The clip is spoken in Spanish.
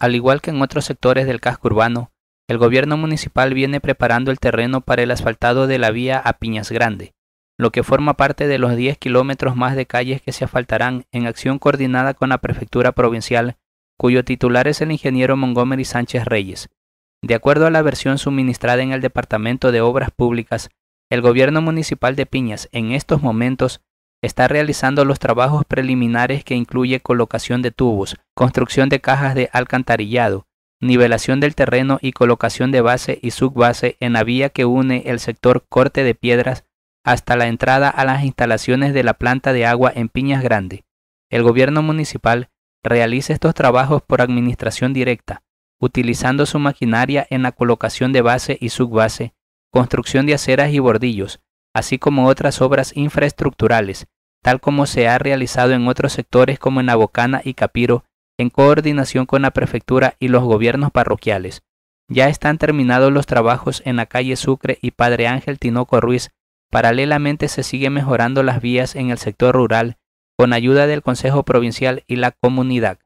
Al igual que en otros sectores del casco urbano, el gobierno municipal viene preparando el terreno para el asfaltado de la vía a Piñas Grande, lo que forma parte de los 10 kilómetros más de calles que se asfaltarán en acción coordinada con la Prefectura Provincial, cuyo titular es el ingeniero Montgomery Sánchez Reyes. De acuerdo a la versión suministrada en el Departamento de Obras Públicas, el gobierno municipal de Piñas en estos momentos está realizando los trabajos preliminares que incluye colocación de tubos, construcción de cajas de alcantarillado, nivelación del terreno y colocación de base y subbase en la vía que une el sector corte de piedras hasta la entrada a las instalaciones de la planta de agua en Piñas Grande. El gobierno municipal realiza estos trabajos por administración directa, utilizando su maquinaria en la colocación de base y subbase, construcción de aceras y bordillos, así como otras obras infraestructurales, tal como se ha realizado en otros sectores como en Nabocana y Capiro, en coordinación con la prefectura y los gobiernos parroquiales. Ya están terminados los trabajos en la calle Sucre y Padre Ángel Tinoco Ruiz. Paralelamente se sigue mejorando las vías en el sector rural con ayuda del Consejo Provincial y la comunidad.